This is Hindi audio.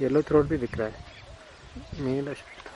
येलो थ्रोट भी दिख रहा है। मेल अश्वत्थ